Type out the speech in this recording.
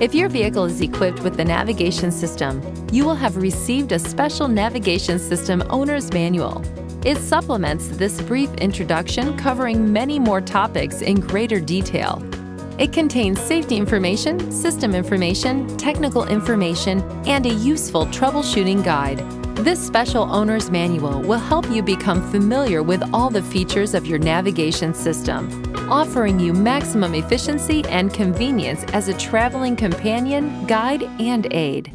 If your vehicle is equipped with the navigation system, you will have received a special navigation system owner's manual. It supplements this brief introduction covering many more topics in greater detail. It contains safety information, system information, technical information, and a useful troubleshooting guide. This special owner's manual will help you become familiar with all the features of your navigation system, offering you maximum efficiency and convenience as a traveling companion, guide, and aid.